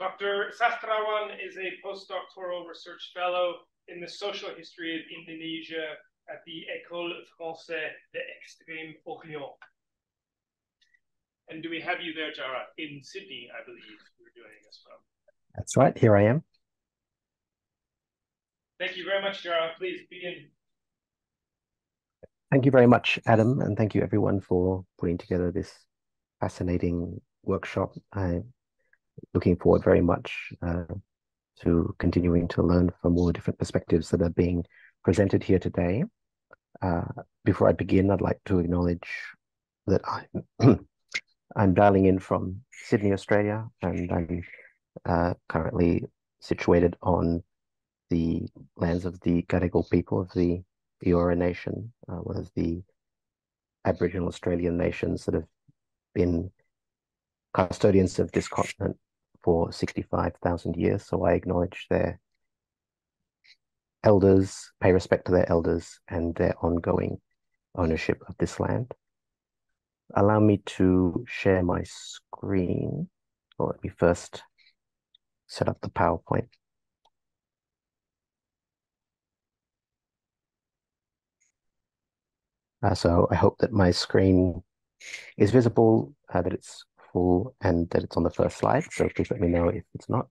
Dr. Sastrawan is a postdoctoral research fellow in the social history of Indonesia at the École Française de d'Extrême Orient. And do we have you there, Jarrah, in Sydney, I believe you're doing as well. That's right, here I am. Thank you very much, Jarrah. Please begin. Thank you very much, Adam, and thank you everyone for putting together this fascinating workshop. I'm looking forward very much uh, to continuing to learn from all the different perspectives that are being presented here today. Uh, before I begin, I'd like to acknowledge that I'm, I'm dialing in from Sydney, Australia, and I'm uh, currently situated on the lands of the Gadigal people of the Eora Nation, uh, one of the Aboriginal Australian nations that have been custodians of this continent for 65,000 years. So I acknowledge their elders, pay respect to their elders and their ongoing ownership of this land. Allow me to share my screen. Well, let me first set up the PowerPoint. Uh, so I hope that my screen is visible, uh, that it's full, and that it's on the first slide. So please let me know if it's not.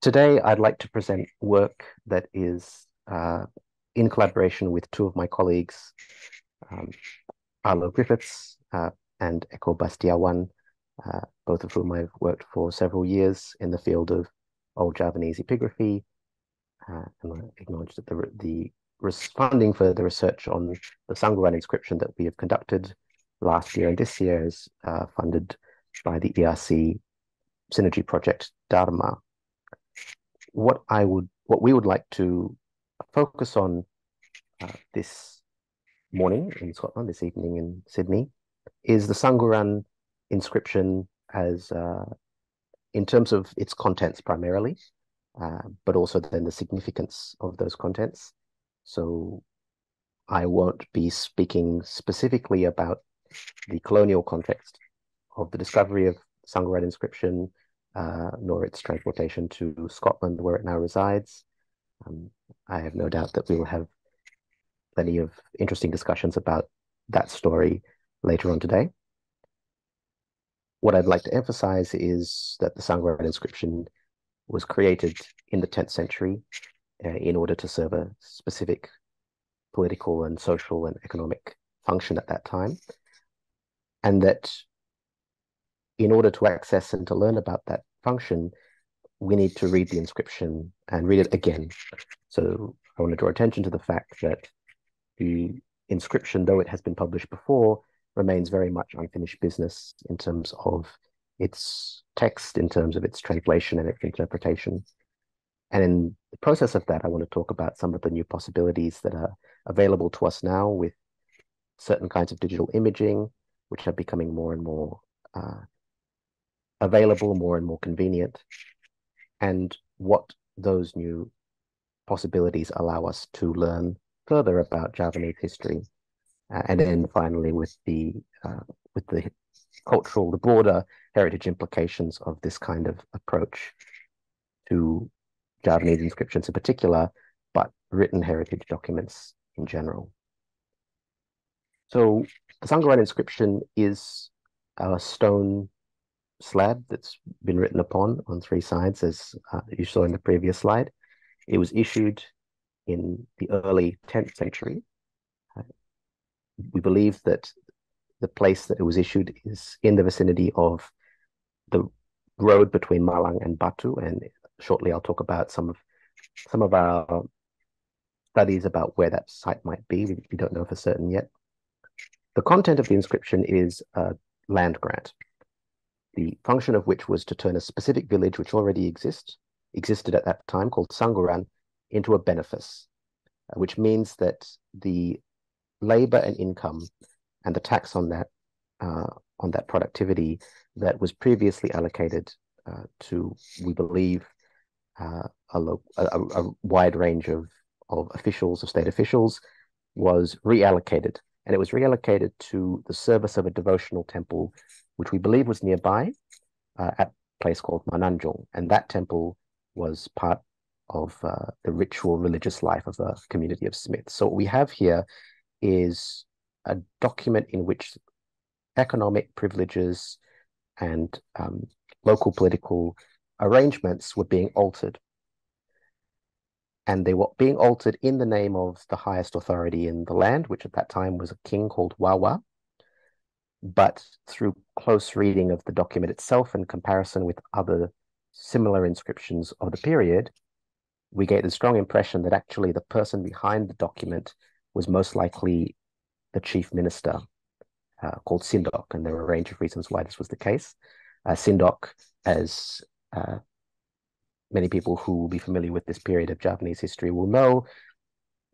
Today, I'd like to present work that is uh, in collaboration with two of my colleagues, um, Arlo Griffiths uh, and Eko Bastiawan, uh, both of whom I've worked for several years in the field of Old Javanese epigraphy. Uh, and I acknowledge that the, the funding for the research on the Sangguran inscription that we have conducted last year and this year is uh, funded by the ERC Synergy Project Dharma. What I would, what we would like to focus on uh, this morning in Scotland, this evening in Sydney, is the Sangguran inscription as uh, in terms of its contents primarily, uh, but also then the significance of those contents. So I won't be speaking specifically about the colonial context of the discovery of Sangguran inscription, uh, nor its transportation to Scotland, where it now resides. Um, I have no doubt that we will have plenty of interesting discussions about that story later on today. What I'd like to emphasize is that the Sangguran inscription was created in the 10th century uh, in order to serve a specific political and social and economic function at that time. And that in order to access and to learn about that function, we need to read the inscription and read it again. So I want to draw attention to the fact that the inscription, though it has been published before, remains very much unfinished business in terms of its text, in terms of its translation and its interpretation. And in the process of that, I want to talk about some of the new possibilities that are available to us now with certain kinds of digital imaging, which are becoming more and more uh, available, more and more convenient, and what those new possibilities allow us to learn further about Javanese history. Uh, and then finally, with the uh, with the cultural, the broader heritage implications of this kind of approach to Javanese inscriptions in particular, but written heritage documents in general. So the Sangguran inscription is a stone slab that's been written upon on three sides, as uh, you saw in the previous slide. It was issued in the early 10th century. Uh, we believe that the place that it was issued is in the vicinity of the road between Malang and Batu, and shortly I'll talk about some of some of our studies about where that site might be. We, we don't know for certain yet. The content of the inscription is a land grant, the function of which was to turn a specific village which already exists, existed at that time called Sangguran into a benefice, uh, which means that the labor and income and the tax on that uh, on that productivity that was previously allocated uh, to, we believe, uh, a, a, a, wide range of, of officials, of state officials, was reallocated. And it was reallocated to the service of a devotional temple, which we believe was nearby uh, at a place called Mananjung, and that temple was part of uh, the ritual religious life of a community of Smiths. So what we have here is a document in which economic privileges and um, local political arrangements were being altered. And they were being altered in the name of the highest authority in the land, which at that time was a king called Wawa. But through close reading of the document itself and comparison with other similar inscriptions of the period, we get the strong impression that actually the person behind the document was most likely the chief minister uh, called Sindok, and there were a range of reasons why this was the case. Uh, Sindok, as uh, many people who will be familiar with this period of Javanese history will know,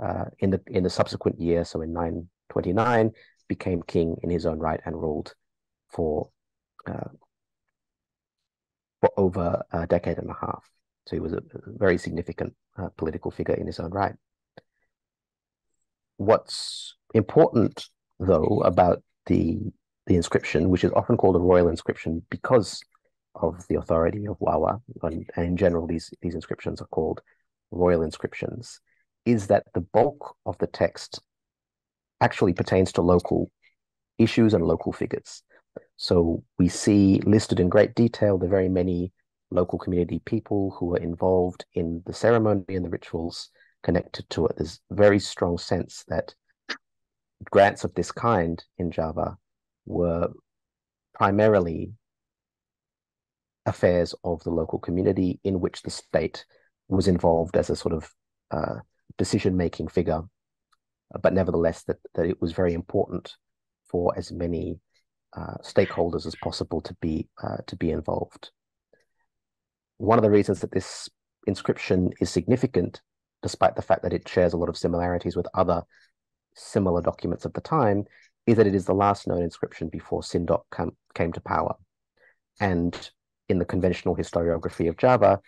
uh, in the in the subsequent year, so in 929, became king in his own right and ruled for uh, for over a decade and a half. So he was a, very significant uh, political figure in his own right. What's important, though, about the the inscription, which is often called a royal inscription because of the authority of Wawa, and, and in general, these these inscriptions are called royal inscriptions, is that the bulk of the text actually pertains to local issues and local figures. So we see listed in great detail the very many local community people who were involved in the ceremony and the rituals connected to it. There's very strong sense that grants of this kind in Java were primarily affairs of the local community in which the state was involved as a sort of uh, decision-making figure, but nevertheless that, that it was very important for as many uh, stakeholders as possible to be uh, to be involved one of the reasons that this inscription is significant, despite the fact that it shares a lot of similarities with other similar documents of the time, is that it is the last known inscription before Sindok came to power. And in the conventional historiography of Java,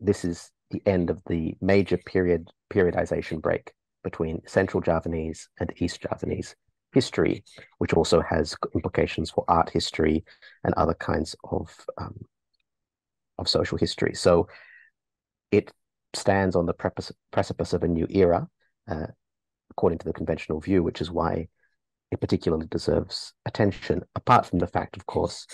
this is the end of the major period periodization break between Central Javanese and East Javanese history, which also has implications for art history and other kinds of um, of social history. So it stands on the precipice of a new era, uh, according to the conventional view, which is why it particularly deserves attention, apart from the fact, of course,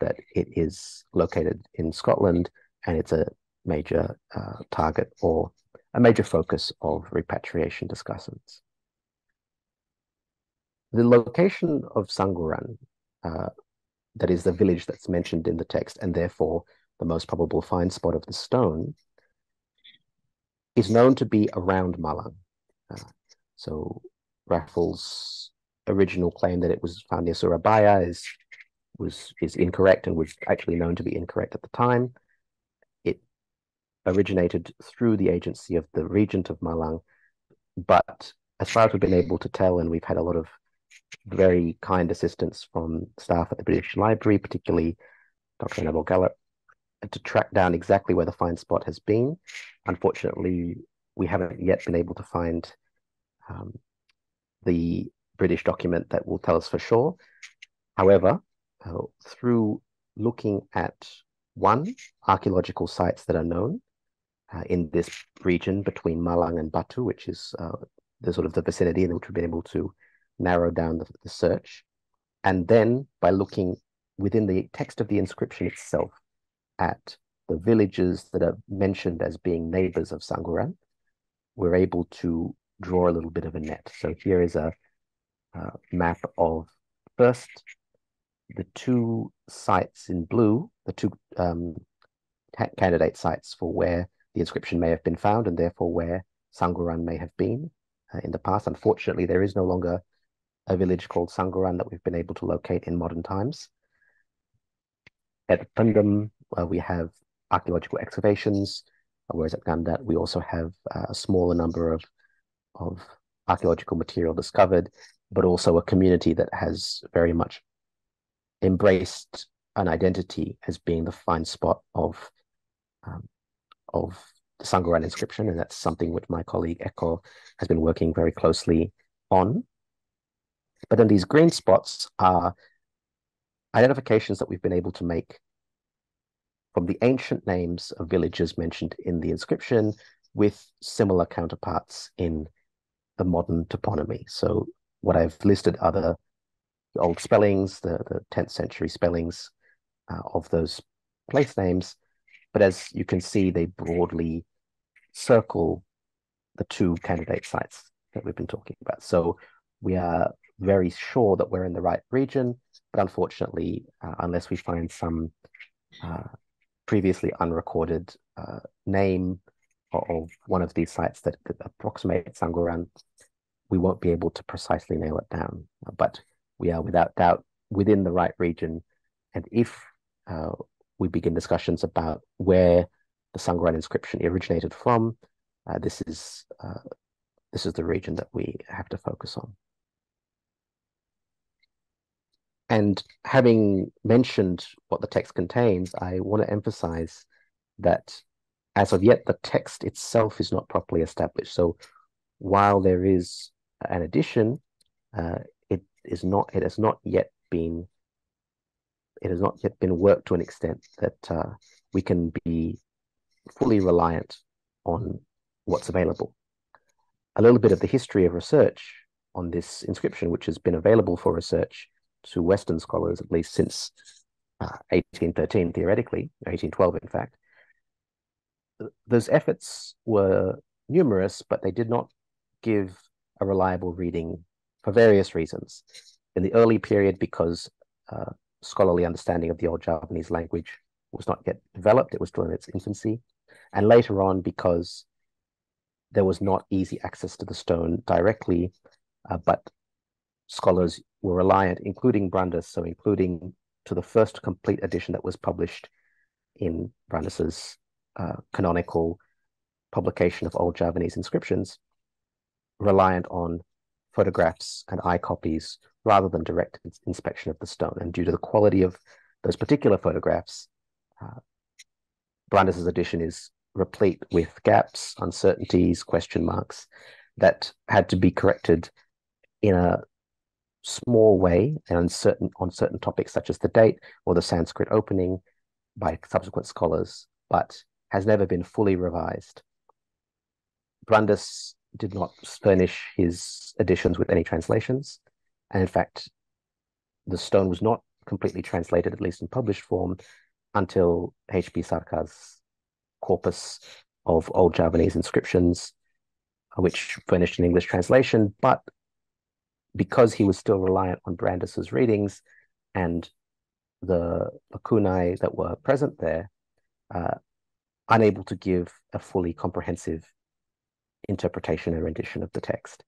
that it is located in Scotland and it's a major uh, target or a major focus of repatriation discussions. The location of Sangguran, uh, that is the village that's mentioned in the text, and therefore the most probable find spot of the stone, is known to be around Malang. Uh, so Raffles' original claim that it was found near Surabaya is was is incorrect and was actually known to be incorrect at the time. It originated through the agency of the regent of Malang, but as far as we've been able to tell, and we've had a lot of very kind assistance from staff at the British Library, particularly Dr. Annabel Gallop, to track down exactly where the find spot has been. Unfortunately, we haven't yet been able to find um, the British document that will tell us for sure. However, uh, through looking at one, archaeological sites that are known uh, in this region between Malang and Batu, which is uh, the sort of the vicinity in which we've been able to narrow down the, the search. And then by looking within the text of the inscription itself, at the villages that are mentioned as being neighbors of Sangguran, we're able to draw a little bit of a net. So here is a, a map of first the two sites in blue, the two um, candidate sites for where the inscription may have been found and therefore where Sangguran may have been uh, in the past. Unfortunately, there is no longer a village called Sangguran that we've been able to locate in modern times. At Pendem, uh, we have archaeological excavations, whereas at Gandat we also have uh, a smaller number of of archaeological material discovered, but also a community that has very much embraced an identity as being the fine spot of um, of the Sangguran inscription, and that's something which my colleague Eko has been working very closely on. But then these green spots are identifications that we've been able to make from the ancient names of villages mentioned in the inscription with similar counterparts in the modern toponymy. So what I've listed are the old spellings, the, the 10th century spellings uh, of those place names. But as you can see, they broadly circle the two candidate sites that we've been talking about. So we are very sure that we're in the right region, but unfortunately, uh, unless we find some uh, previously unrecorded uh, name of one of these sites that, that approximates Sangguran, we won't be able to precisely nail it down. But we are without doubt within the right region. And if uh, we begin discussions about where the Sangguran inscription originated from, uh, this is uh, this is the region that we have to focus on. And having mentioned what the text contains, I want to emphasize that as of yet, the text itself is not properly established. So while there is an addition, uh, is not. It has not yet been. It has not yet been worked to an extent that uh, we can be fully reliant on what's available. A little bit of the history of research on this inscription, which has been available for research to Western scholars at least since uh, 1813, theoretically, 1812, in fact. Those efforts were numerous, but they did not give a reliable reading for various reasons. In the early period, because uh, scholarly understanding of the Old Javanese language was not yet developed, it was still in its infancy. And later on, because there was not easy access to the stone directly, uh, but scholars were reliant, including Brandes, so including to the first complete edition that was published in Brandes's uh, canonical publication of Old Javanese inscriptions, reliant on photographs and eye copies rather than direct inspection of the stone. And due to the quality of those particular photographs, uh, Brandes's edition is replete with gaps, uncertainties, question marks that had to be corrected in a small way and on certain on certain topics such as the date or the Sanskrit opening by subsequent scholars, but has never been fully revised. Brandes did not furnish his editions with any translations, and in fact, the stone was not completely translated, at least in published form, until H.B. Sarkar's corpus of Old Javanese inscriptions, which furnished an English translation, but because he was still reliant on Brandes's readings and the lacunae that were present there, uh, unable to give a fully comprehensive interpretation and rendition of the text.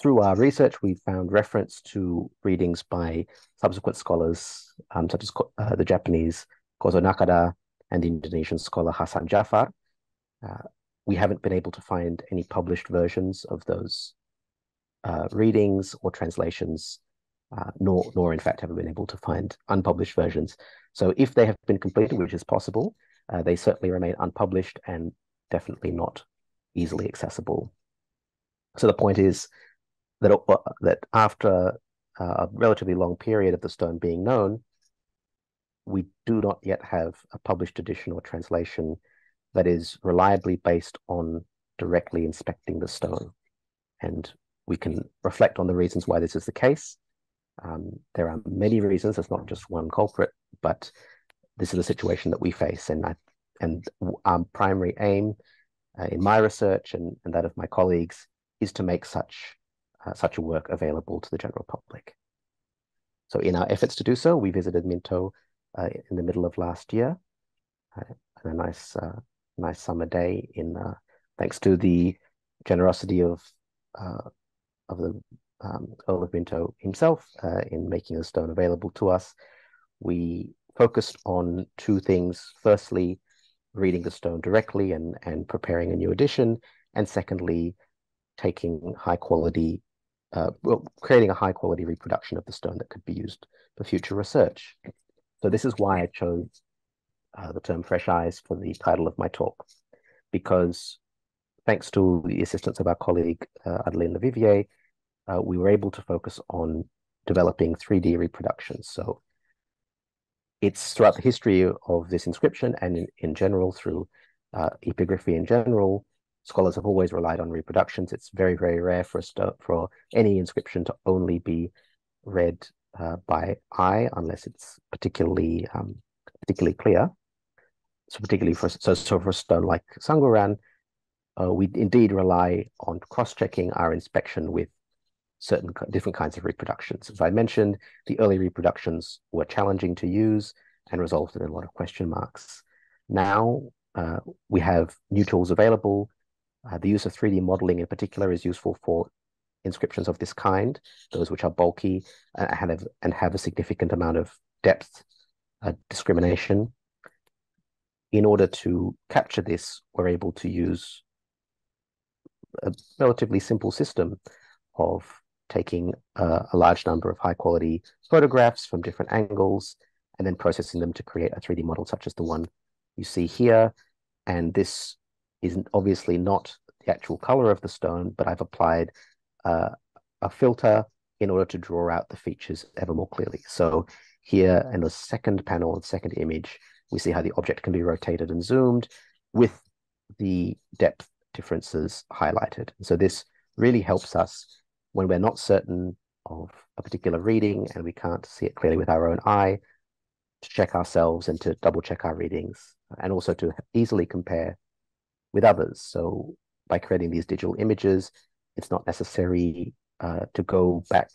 Through our research, we found reference to readings by subsequent scholars, um, such as uh, the Japanese Kozo Nakada and the Indonesian scholar Hasan Djafar. Uh, we haven't been able to find any published versions of those uh, readings or translations, uh, nor, nor in fact have we been able to find unpublished versions. So if they have been completed, which is possible, uh, they certainly remain unpublished and definitely not easily accessible. So the point is that, uh, that after uh, a relatively long period of the stone being known, we do not yet have a published edition or translation that is reliably based on directly inspecting the stone. And we can reflect on the reasons why this is the case. Um, there are many reasons, it's not just one culprit, but this is a situation that we face. And, I, and our primary aim uh, in my research and, and that of my colleagues is to make such, uh, such a work available to the general public. So in our efforts to do so, we visited Minto uh, in the middle of last year, uh, a nice, uh, nice summer day in, uh, thanks to the generosity of of the um, Earl of Minto himself in making the stone available to us. We focused on two things. Firstly, reading the stone directly and, and preparing a new edition. And secondly, taking high quality, uh, well, creating a high quality reproduction of the stone that could be used for future research. So this is why I chose uh, the term fresh eyes for the title of my talk, because thanks to the assistance of our colleague uh, Adeline Levivier, uh, we were able to focus on developing 3D reproductions. So it's throughout the history of this inscription and in, in general through uh, epigraphy in general, scholars have always relied on reproductions. It's very, very rare for a for any inscription to only be read uh, by eye unless it's particularly um, particularly clear. So particularly for so, so for stone like Sangguran, uh, we indeed rely on cross-checking our inspection with certain different kinds of reproductions. As I mentioned, the early reproductions were challenging to use and resulted in a lot of question marks. Now uh, we have new tools available. Uh, the use of 3D modeling in particular is useful for inscriptions of this kind, those which are bulky and have, and have a significant amount of depth uh, discrimination. In order to capture this, we're able to use a relatively simple system of taking uh, a large number of high quality photographs from different angles and then processing them to create a 3D model such as the one you see here. And this is obviously not the actual color of the stone, but I've applied uh, a filter in order to draw out the features ever more clearly. So here in the second panel, the second image, we see how the object can be rotated and zoomed with the depth differences highlighted. So this really helps us when we're not certain of a particular reading and we can't see it clearly with our own eye, to check ourselves and to double check our readings, and also to easily compare with others. So by creating these digital images, it's not necessary uh, to go back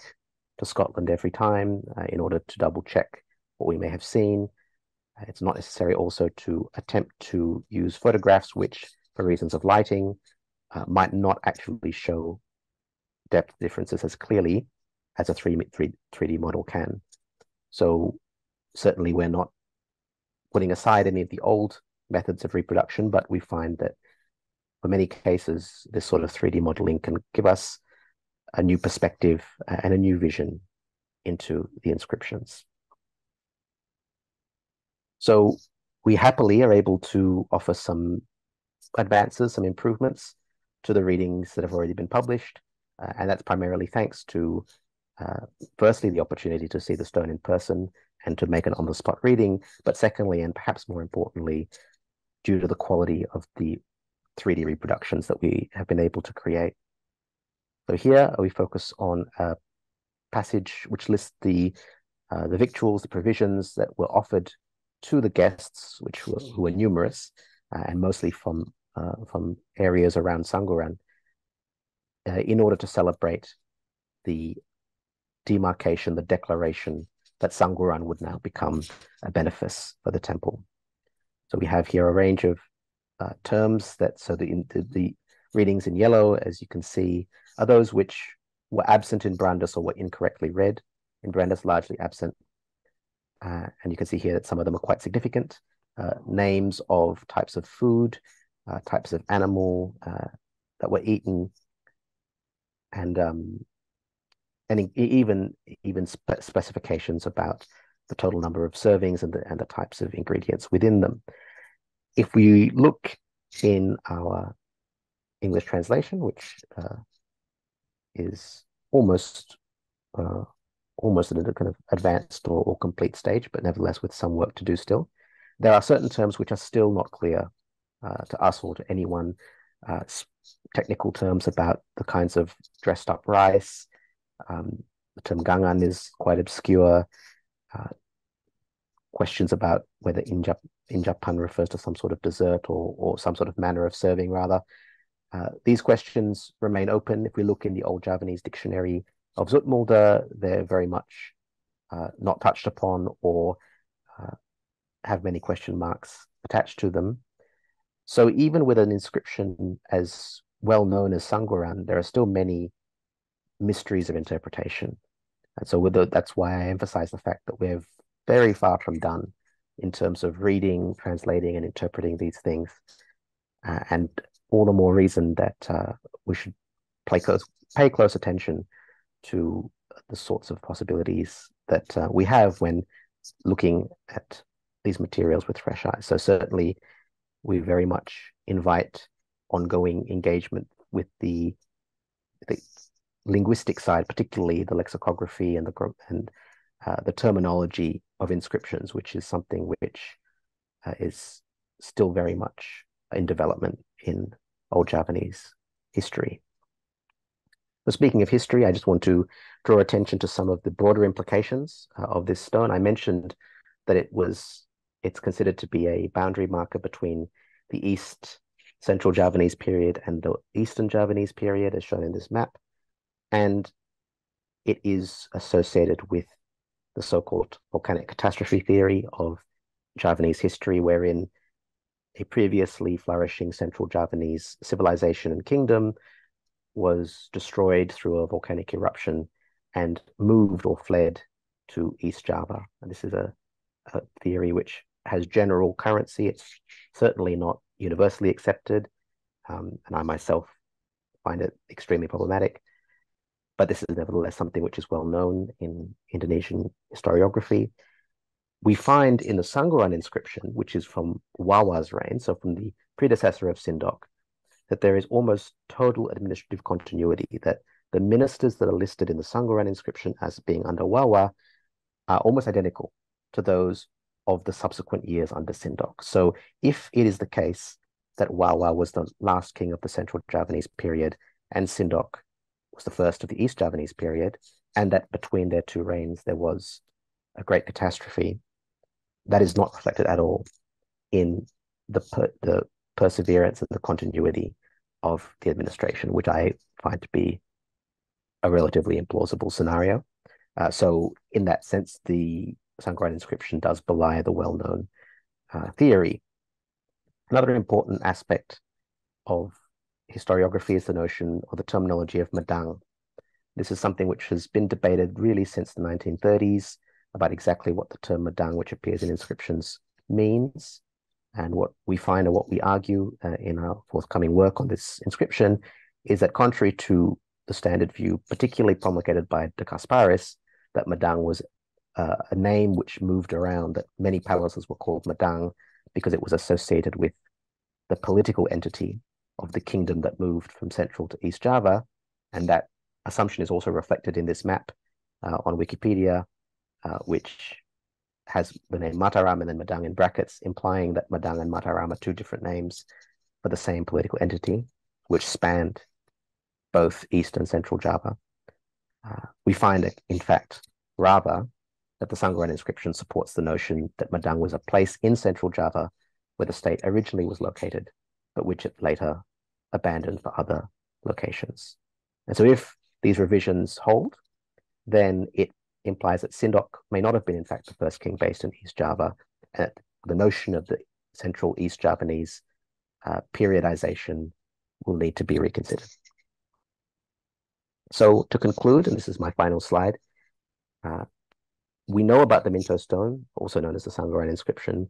to Scotland every time uh, in order to double check what we may have seen. It's not necessary also to attempt to use photographs which, for reasons of lighting, uh, might not actually show depth differences as clearly as a 3, 3, 3D model can. So certainly we're not putting aside any of the old methods of reproduction, but we find that for many cases, this sort of 3D modeling can give us a new perspective and a new vision into the inscriptions. So we happily are able to offer some advances, some improvements to the readings that have already been published. Uh, and that's primarily thanks to, uh, firstly, the opportunity to see the stone in person and to make an on the spot reading. But secondly, and perhaps more importantly, due to the quality of the 3D reproductions that we have been able to create. So here we focus on a passage which lists the uh, the victuals, the provisions that were offered to the guests, which were, who were numerous uh, and mostly from uh, from areas around Sangguran uh, in order to celebrate the demarcation, the declaration that Sangguran would now become a benefice for the temple. So we have here a range of uh, terms that, so the, the, the, readings in yellow, as you can see, are those which were absent in Brandes or were incorrectly read. In Brandes, largely absent. Uh, and you can see here that some of them are quite significant. Uh, names of types of food, uh, types of animal uh, that were eaten, and um, and even even spe specifications about the total number of servings and the and the types of ingredients within them. If we look in our English translation, which uh, is almost uh, almost at a kind of advanced or, or complete stage, but nevertheless with some work to do still, there are certain terms which are still not clear uh, to us or to anyone uh, technical terms about the kinds of dressed up rice. Um, the term gangan is quite obscure. Uh, questions about whether injap, injapan refers to some sort of dessert or, or some sort of manner of serving, rather. Uh, these questions remain open. If we look in the Old Javanese Dictionary of Zoetmulder, they're very much uh, not touched upon or uh, have many question marks attached to them. So even with an inscription as well known as Sangguran, there are still many mysteries of interpretation. And so the, that's why I emphasize the fact that we're very far from done in terms of reading, translating, and interpreting these things. Uh, and all the more reason that uh, we should close, pay close attention to the sorts of possibilities that uh, we have when looking at these materials with fresh eyes. So certainly we very much invite ongoing engagement with the, the linguistic side, particularly the lexicography and the and uh, the terminology of inscriptions, which is something which uh, is still very much in development in old Javanese history. But speaking of history, I just want to draw attention to some of the broader implications uh, of this stone. I mentioned that it was it's considered to be a boundary marker between the East Central Javanese period and the Eastern Javanese period, as shown in this map. And it is associated with the so-called volcanic catastrophe theory of Javanese history, wherein a previously flourishing Central Javanese civilization and kingdom was destroyed through a volcanic eruption and moved or fled to East Java. And this is a, a theory which has general currency. It's certainly not universally accepted. Um, and I myself find it extremely problematic. But this is nevertheless something which is well known in Indonesian historiography. We find in the Sangguran inscription, which is from Wawa's reign, so from the predecessor of Sindok, that there is almost total administrative continuity, that the ministers that are listed in the Sangguran inscription as being under Wawa are almost identical to those of the subsequent years under Sindok. So if it is the case that Wawa was the last king of the Central Javanese period and Sindok was the first of the East Javanese period, and that between their two reigns there was a great catastrophe, that is not reflected at all in the per the perseverance and the continuity of the administration, which I find to be a relatively implausible scenario. Uh, so, in that sense, the Sangguran inscription does belie the well known uh, theory. Another important aspect of historiography is the notion or the terminology of Madang. This is something which has been debated really since the 1930s about exactly what the term Madang, which appears in inscriptions, means. And what we find or what we argue uh, in our forthcoming work on this inscription is that contrary to the standard view, particularly promulgated by De Casparis, that Madang was uh, a name which moved around, that many palaces were called Madang because it was associated with the political entity of the kingdom that moved from Central to East Java. And that assumption is also reflected in this map uh, on Wikipedia, uh, which has the name Mataram and then Madang in brackets, implying that Madang and Mataram are two different names for the same political entity, which spanned both East and Central Java. Uh, we find, in fact, rather that the Sangguran inscription supports the notion that Madang was a place in Central Java where the state originally was located, but which it later abandoned for other locations. And so if these revisions hold, then it implies that Sindok may not have been, in fact, the first king based in East Java, and the notion of the Central East Javanese uh, periodization will need to be reconsidered. So to conclude, and this is my final slide, uh, we know about the Minto stone, also known as the Sangguran inscription,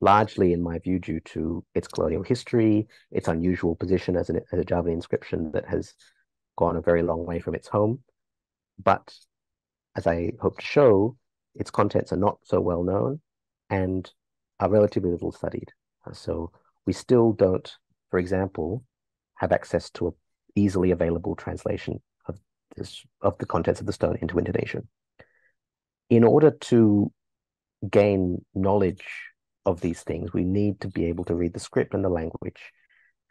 largely, in my view, due to its colonial history, its unusual position as, an, as a Javanese inscription that has gone a very long way from its home. But as I hope to show, its contents are not so well known and are relatively little studied. Uh, so we still don't, for example, have access to an easily available translation of this of the contents of the stone into Indonesian. In order to gain knowledge of these things, we need to be able to read the script and the language.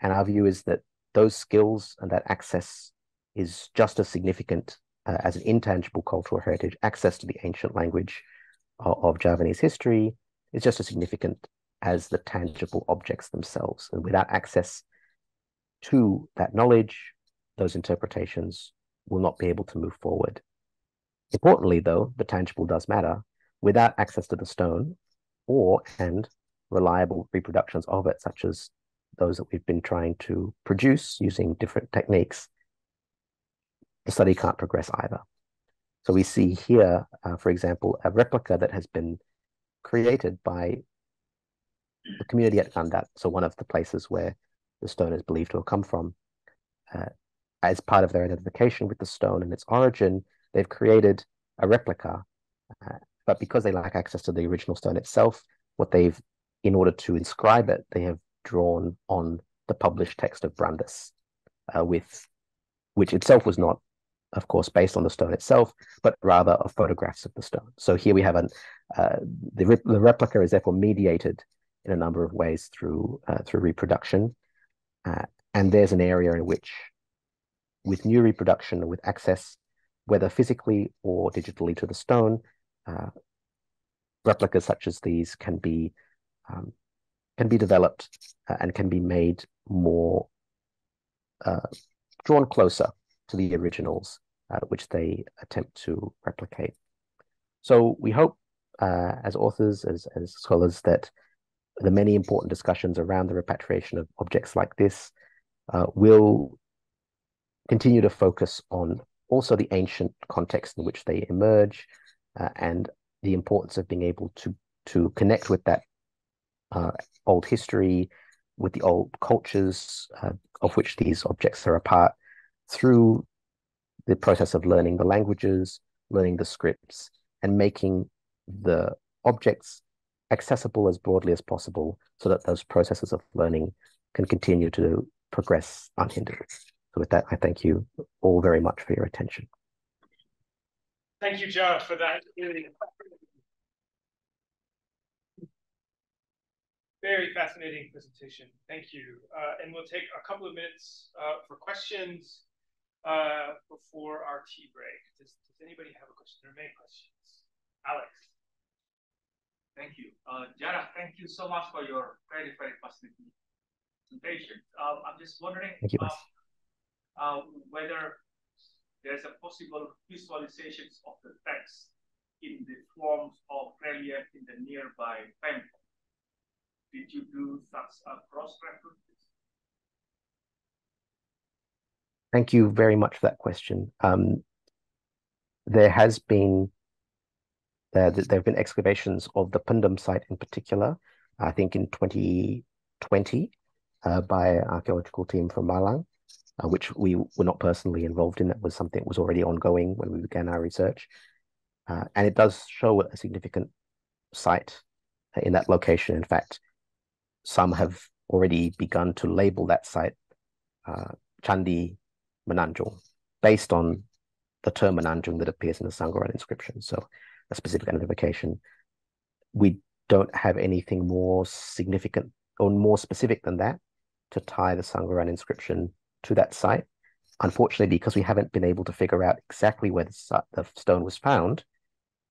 And our view is that those skills and that access is just as significant uh, as an intangible cultural heritage. Access to the ancient language of, of Javanese history is just as significant as the tangible objects themselves. And without access to that knowledge, those interpretations will not be able to move forward. Importantly, though, the tangible does matter. Without access to the stone, or and reliable reproductions of it, such as those that we've been trying to produce using different techniques, the study can't progress either. So we see here, uh, for example, a replica that has been created by the community at Kandat, so one of the places where the stone is believed to have come from. Uh, as part of their identification with the stone and its origin, they've created a replica uh, but because they lack access to the original stone itself, what they've, in order to inscribe it, they have drawn on the published text of Brandes, uh, with which itself was not of course, based on the stone itself, but rather of photographs of the stone. So here we have an uh, the, re the replica is therefore mediated in a number of ways through uh, through reproduction, uh, and there's an area in which, with new reproduction, with access, whether physically or digitally to the stone, uh, replicas such as these can be um, can be developed uh, and can be made more uh, drawn closer to the originals, uh, which they attempt to replicate. So we hope, uh, as authors, as, as scholars, that the many important discussions around the repatriation of objects like this uh, will continue to focus on also the ancient context in which they emerge uh, and the importance of being able to to connect with that uh, old history, with the old cultures uh, of which these objects are a part, through the process of learning the languages, learning the scripts, and making the objects accessible as broadly as possible so that those processes of learning can continue to progress unhindered. So with that, I thank you all very much for your attention. Thank you, John, for that very fascinating presentation. Thank you. Uh, and we'll take a couple of minutes uh, for questions uh, before our tea break. Does, does anybody have a question or main questions? Alex. Thank you. Uh, Jarrah, thank you so much for your very, very fascinating presentation. Um, I'm just wondering thank you, uh, whether there's a possible visualizations of the text in the forms of relief in the nearby temple did you do such a cross references? Thank you very much for that question. Um, there has been there, there have been excavations of the Pendem site in particular. I think in 2020 uh, by an archaeological team from Malang, uh, which we were not personally involved in. That was something that was already ongoing when we began our research, uh, and it does show a significant site in that location. In fact, some have already begun to label that site uh, Candi Menanjung based on the term Menanjung that appears in the Sangguran inscription. So a specific identification. We don't have anything more significant or more specific than that to tie the Sangguran inscription to that site. Unfortunately, because we haven't been able to figure out exactly where the, the stone was found,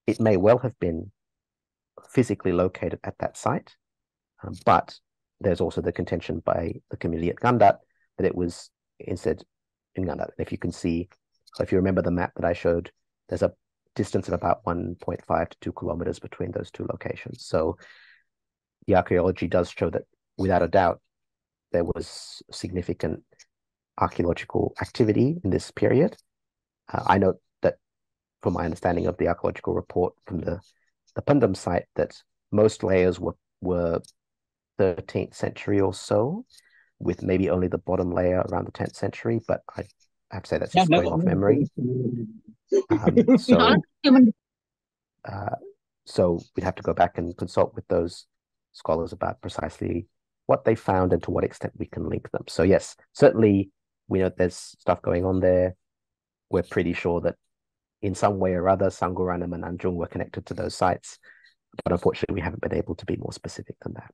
it may well have been physically located at that site, um, but there's also the contention by the community at Gandat that it was instead in Gandat. And if you can see, if you remember the map that I showed, there's a distance of about 1.5 to 2 kilometers between those two locations. So the archaeology does show that without a doubt, there was significant archaeological activity in this period. Uh, I note that from my understanding of the archaeological report from the, the Pendem site, that most layers were, were 13th century or so, with maybe only the bottom layer around the 10th century, but I have to say that's just yeah, going no, off memory. Um, so, uh, so we'd have to go back and consult with those scholars about precisely what they found and to what extent we can link them. So yes, certainly we know there's stuff going on there. We're pretty sure that in some way or other, Sangguran and Anjung were connected to those sites, but unfortunately we haven't been able to be more specific than that.